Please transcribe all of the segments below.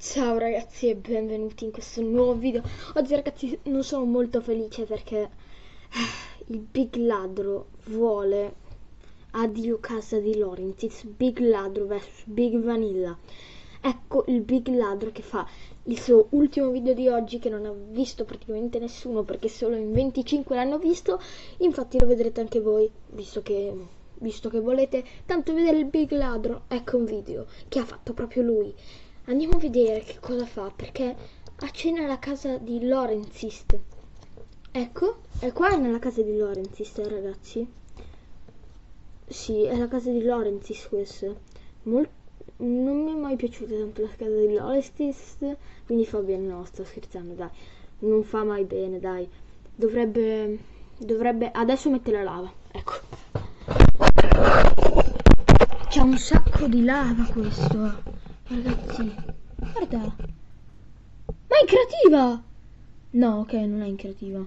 Ciao ragazzi e benvenuti in questo nuovo video. Oggi ragazzi non sono molto felice perché eh, il Big Ladro vuole addio casa di Lorenzis, Big Ladro vs Big Vanilla. Ecco il Big Ladro che fa il suo ultimo video di oggi che non ha visto praticamente nessuno perché solo in 25 l'hanno visto, infatti lo vedrete anche voi visto che visto che volete tanto vedere il Big Ladro, ecco un video che ha fatto proprio lui. Andiamo a vedere che cosa fa, perché a cena alla casa di Lorenzist. Ecco, è qua nella casa di Lorenzist, ragazzi. Sì, è la casa di Lorenzist questa. Mol non mi è mai piaciuta tanto la casa di Lorenzist, quindi fa bene, no, sto scherzando, dai. Non fa mai bene, dai. Dovrebbe... Dovrebbe... Adesso mette la lava, ecco. C'è un sacco di lava questo. Ragazzi, guarda. Ma è creativa! No, ok, non è in creativa.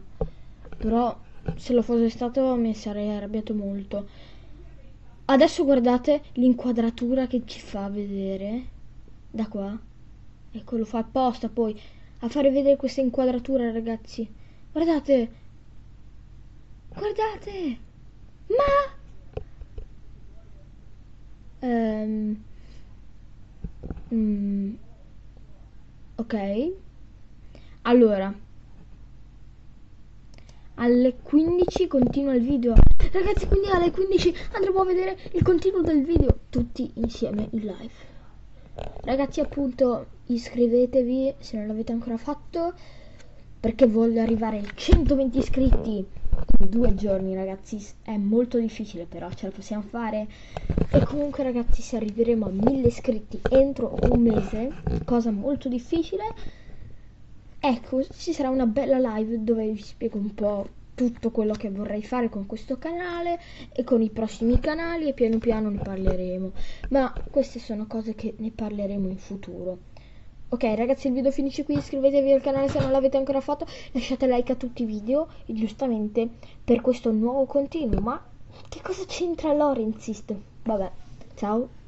Però, se lo fosse stato, mi sarei arrabbiato molto. Adesso guardate l'inquadratura che ci fa vedere. Da qua. Ecco, lo fa apposta poi. A fare vedere questa inquadratura, ragazzi. Guardate. Guardate. Mm, ok. Allora. Alle 15 continua il video. Ragazzi, quindi alle 15 andremo a vedere il continuo del video tutti insieme in live. Ragazzi, appunto, iscrivetevi se non l'avete ancora fatto perché voglio arrivare ai 120 iscritti in due giorni ragazzi è molto difficile però ce la possiamo fare. E comunque ragazzi se arriveremo a 1000 iscritti entro un mese cosa molto difficile. Ecco ci sarà una bella live dove vi spiego un po' tutto quello che vorrei fare con questo canale e con i prossimi canali e piano piano ne parleremo. Ma queste sono cose che ne parleremo in futuro Ok ragazzi il video finisce qui, iscrivetevi al canale se non l'avete ancora fatto, lasciate like a tutti i video, giustamente per questo nuovo continuo, ma che cosa c'entra Lorenzist? Vabbè, ciao.